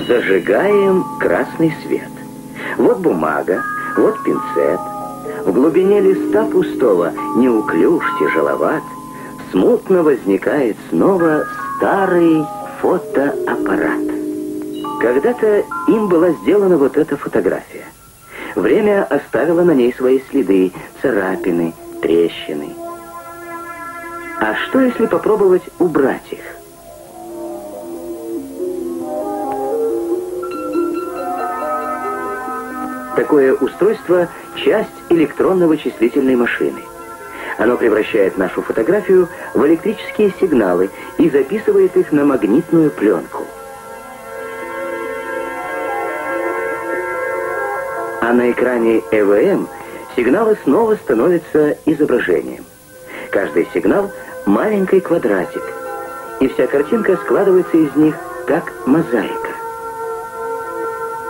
Зажигаем красный свет. Вот бумага, вот пинцет. В глубине листа пустого, неуклюж, тяжеловат, смутно возникает снова старый фотоаппарат. Когда-то им была сделана вот эта фотография. Время оставило на ней свои следы, царапины, трещины. А что, если попробовать убрать их? Такое устройство — часть электронно-вычислительной машины. Оно превращает нашу фотографию в электрические сигналы и записывает их на магнитную пленку. А на экране ЭВМ сигналы снова становятся изображением. Каждый сигнал — маленький квадратик, и вся картинка складывается из них, как мозаика.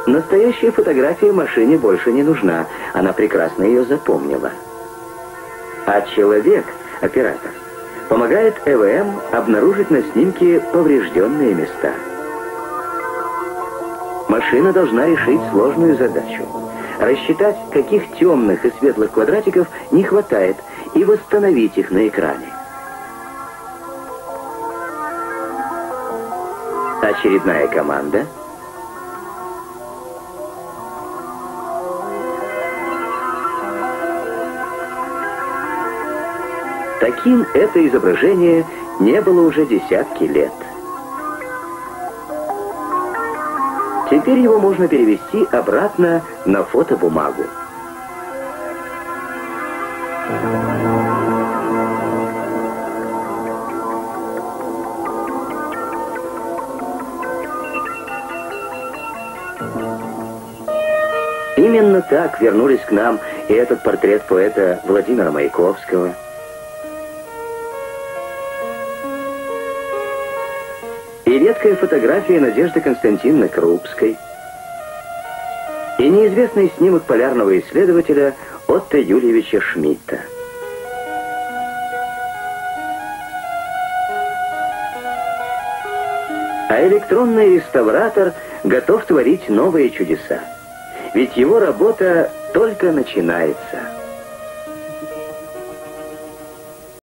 Настоящая фотография машине больше не нужна, она прекрасно ее запомнила. А человек, оператор, помогает ЭВМ обнаружить на снимке поврежденные места. Машина должна решить сложную задачу. Рассчитать, каких темных и светлых квадратиков не хватает, и восстановить их на экране. Очередная команда — Таким это изображение не было уже десятки лет. Теперь его можно перевести обратно на фотобумагу. Именно так вернулись к нам и этот портрет поэта Владимира Маяковского – и фотография Надежды Константиновны Крупской, и неизвестный снимок полярного исследователя Отто Юрьевича Шмидта. А электронный реставратор готов творить новые чудеса. Ведь его работа только начинается.